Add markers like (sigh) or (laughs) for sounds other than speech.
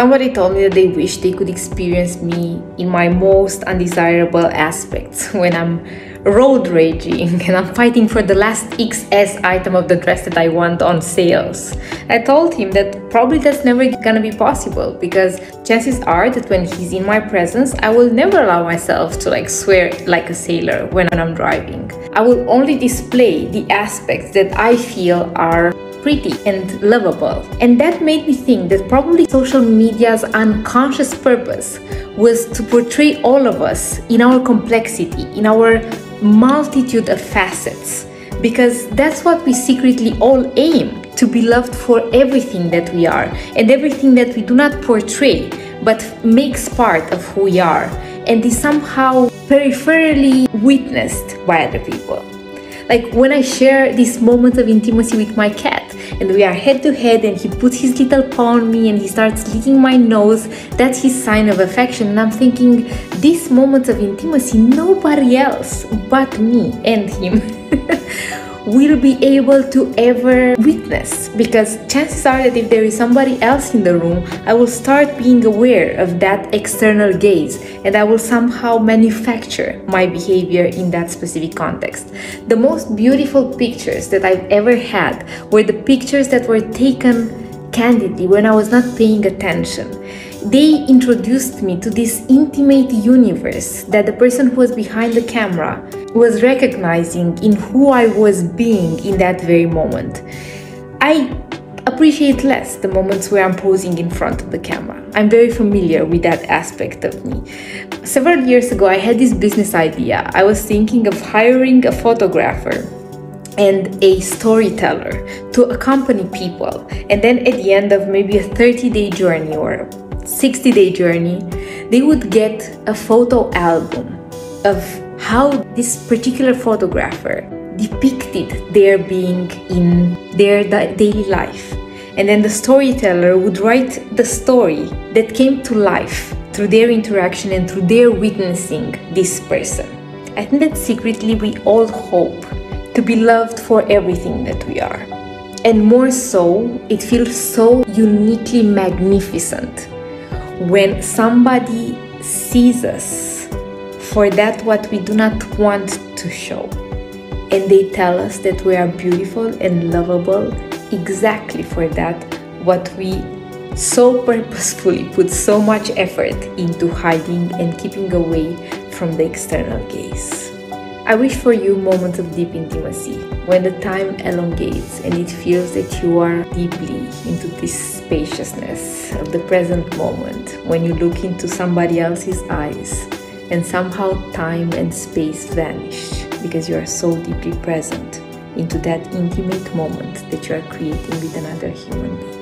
Somebody told me that they wish they could experience me in my most undesirable aspects (laughs) when I'm road raging and I'm fighting for the last XS item of the dress that I want on sales. I told him that probably that's never gonna be possible because chances are that when he's in my presence, I will never allow myself to like swear like a sailor when I'm driving. I will only display the aspects that I feel are pretty and lovable. And that made me think that probably social media's unconscious purpose was to portray all of us in our complexity, in our multitude of facets. Because that's what we secretly all aim to be loved for everything that we are and everything that we do not portray but makes part of who we are and is somehow peripherally witnessed by other people. Like when I share these moments of intimacy with my cat and we are head to head and he puts his little paw on me and he starts licking my nose, that's his sign of affection. And I'm thinking, these moments of intimacy, nobody else but me and him (laughs) will be able to ever witness because chances are that if there is somebody else in the room, I will start being aware of that external gaze and I will somehow manufacture my behavior in that specific context. The most beautiful pictures that I've ever had were the pictures that were taken candidly when I was not paying attention they introduced me to this intimate universe that the person who was behind the camera was recognizing in who I was being in that very moment. I appreciate less the moments where I'm posing in front of the camera. I'm very familiar with that aspect of me. Several years ago, I had this business idea. I was thinking of hiring a photographer and a storyteller to accompany people. And then at the end of maybe a 30 day journey or 60 day journey, they would get a photo album of how this particular photographer depicted their being in their daily life. And then the storyteller would write the story that came to life through their interaction and through their witnessing this person. I think that secretly we all hope to be loved for everything that we are. And more so, it feels so uniquely magnificent when somebody sees us for that what we do not want to show and they tell us that we are beautiful and lovable exactly for that what we so purposefully put so much effort into hiding and keeping away from the external gaze. I wish for you moments of deep intimacy when the time elongates and it feels that you are deeply into this spaciousness of the present moment when you look into somebody else's eyes and somehow time and space vanish because you are so deeply present into that intimate moment that you are creating with another human being.